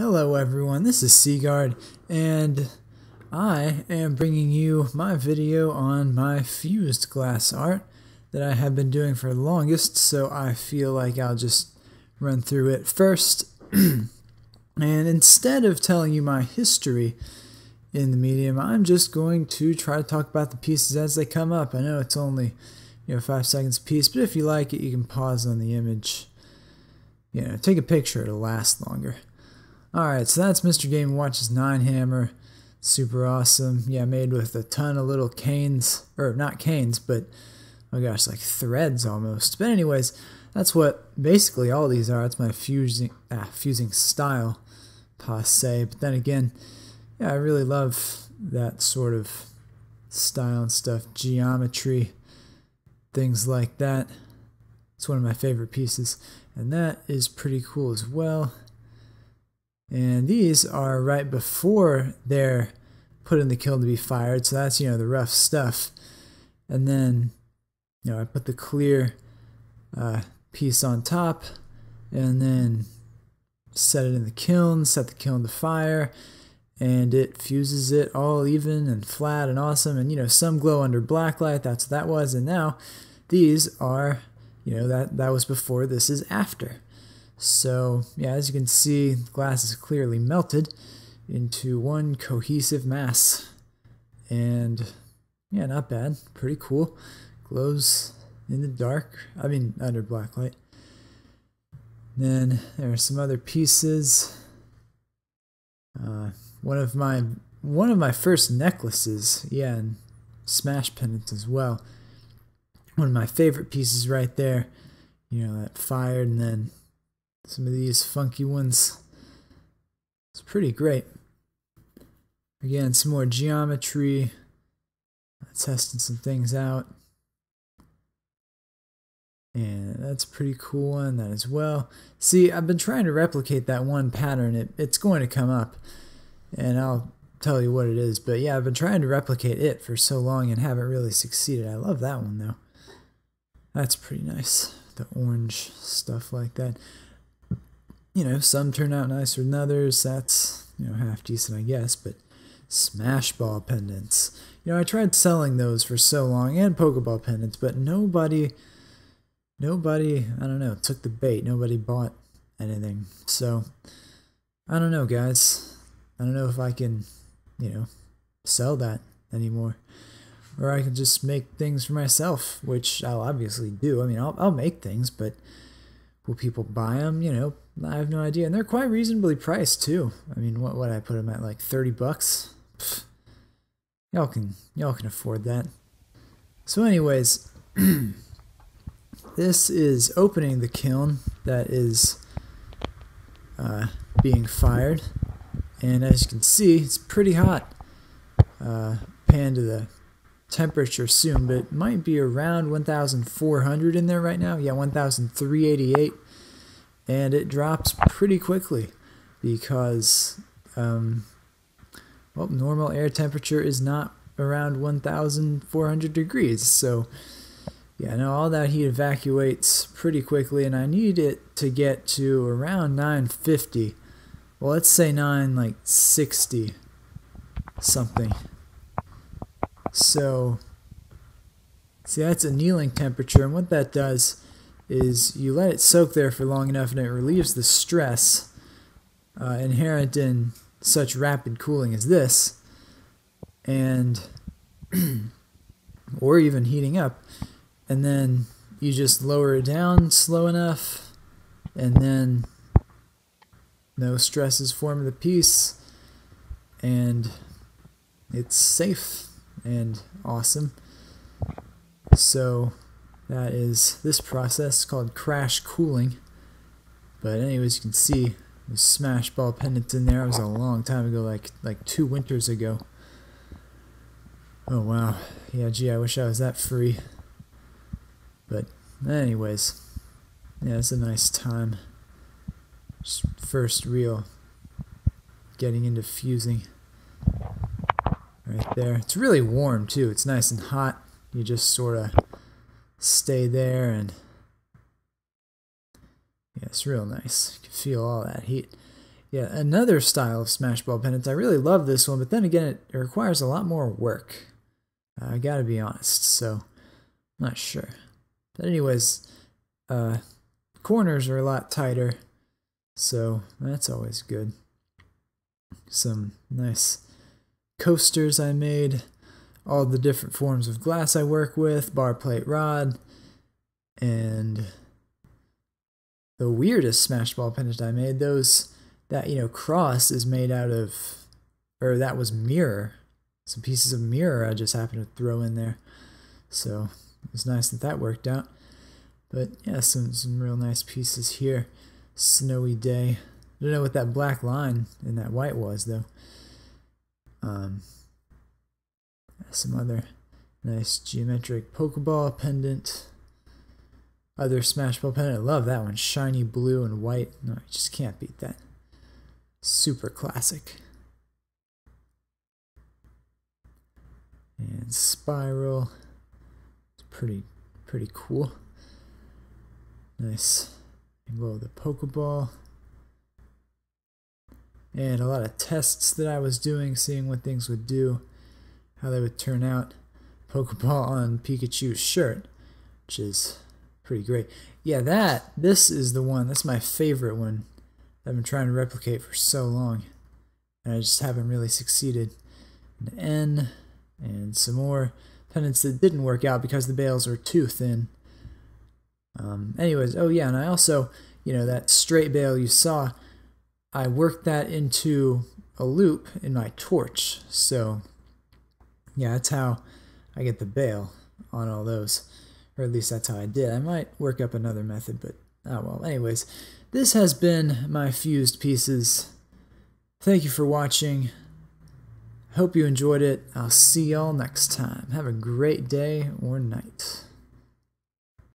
Hello everyone, this is Seaguard, and I am bringing you my video on my fused glass art that I have been doing for the longest, so I feel like I'll just run through it first. and instead of telling you my history in the medium, I'm just going to try to talk about the pieces as they come up. I know it's only you know five seconds a piece, but if you like it, you can pause on the image. You know, take a picture, it'll last longer. Alright, so that's Mr. Game Watch's 9 hammer. Super awesome. Yeah, made with a ton of little canes, or not canes, but oh gosh, like threads almost. But anyways, that's what basically all these are. It's my fusing, ah, fusing style, passe. But then again, yeah, I really love that sort of style and stuff, geometry, things like that. It's one of my favorite pieces, and that is pretty cool as well. And these are right before they're put in the kiln to be fired. So that's, you know, the rough stuff. And then, you know, I put the clear uh, piece on top and then set it in the kiln, set the kiln to fire, and it fuses it all even and flat and awesome. And, you know, some glow under black light. That's what that was. And now these are, you know, that, that was before. This is after. So yeah, as you can see, the glass is clearly melted into one cohesive mass. And yeah, not bad. Pretty cool. Glows in the dark. I mean, under black light. Then there are some other pieces. Uh, one of my one of my first necklaces, yeah, and smash pendants as well. One of my favorite pieces right there. You know, that fired and then some of these funky ones. It's pretty great. Again, some more geometry. Testing some things out. And that's a pretty cool one, that as well. See, I've been trying to replicate that one pattern. It, it's going to come up. And I'll tell you what it is. But yeah, I've been trying to replicate it for so long and haven't really succeeded. I love that one, though. That's pretty nice. The orange stuff like that you know, some turn out nicer than others. That's, you know, half decent, I guess. But smash ball pendants. You know, I tried selling those for so long and Pokeball pendants, but nobody, nobody, I don't know, took the bait. Nobody bought anything. So, I don't know, guys. I don't know if I can, you know, sell that anymore. Or I can just make things for myself, which I'll obviously do. I mean, I'll, I'll make things, but will people buy them? You know, I have no idea, and they're quite reasonably priced too. I mean, what would I put them at like thirty bucks. Y'all can y'all can afford that. So, anyways, this is opening the kiln that is uh, being fired, and as you can see, it's pretty hot. Uh, pan to the temperature soon, but it might be around 1,400 in there right now. Yeah, 1,388 and it drops pretty quickly because um, well, normal air temperature is not around 1,400 degrees. So, yeah, no, all that heat evacuates pretty quickly, and I need it to get to around 950. Well, let's say 9 like 60 something. So, see, that's annealing temperature, and what that does is you let it soak there for long enough and it relieves the stress uh, inherent in such rapid cooling as this, and or even heating up, and then you just lower it down slow enough, and then no stresses form in the piece, and it's safe and awesome. So that is this process called crash cooling. But anyways, you can see the smash ball pendants in there. It was a long time ago, like like two winters ago. Oh wow, yeah. Gee, I wish I was that free. But anyways, yeah, it's a nice time. First real getting into fusing. Right there. It's really warm too. It's nice and hot. You just sort of stay there and yeah, it's real nice. You can feel all that heat. yeah, another style of smash ball pendants. I really love this one, but then again, it, it requires a lot more work. Uh, I gotta be honest, so I'm not sure. But anyways, uh, corners are a lot tighter, so that's always good. Some nice coasters I made, all the different forms of glass I work with, bar plate rod, and the weirdest smash ball pendant I made, those that you know cross is made out of or that was mirror. Some pieces of mirror i just happened to throw in there. So it was nice that that worked out. But yeah some some real nice pieces here. Snowy day. I don't know what that black line and that white was though um some other nice geometric pokeball pendant other smash ball pendant i love that one shiny blue and white no I just can't beat that super classic. And spiral. It's pretty pretty cool. Nice angle the Pokeball. And a lot of tests that I was doing, seeing what things would do, how they would turn out. Pokeball on Pikachu's shirt, which is pretty great. Yeah, that, this is the one, that's my favorite one I've been trying to replicate for so long. And I just haven't really succeeded. An N and some more pendants that didn't work out because the bails were too thin. Um, anyways, oh yeah, and I also, you know, that straight bail you saw, I worked that into a loop in my torch. So, yeah, that's how I get the bail on all those. Or at least that's how I did. I might work up another method, but oh well. Anyways, this has been my fused pieces. Thank you for watching. Hope you enjoyed it. I'll see y'all next time. Have a great day or night.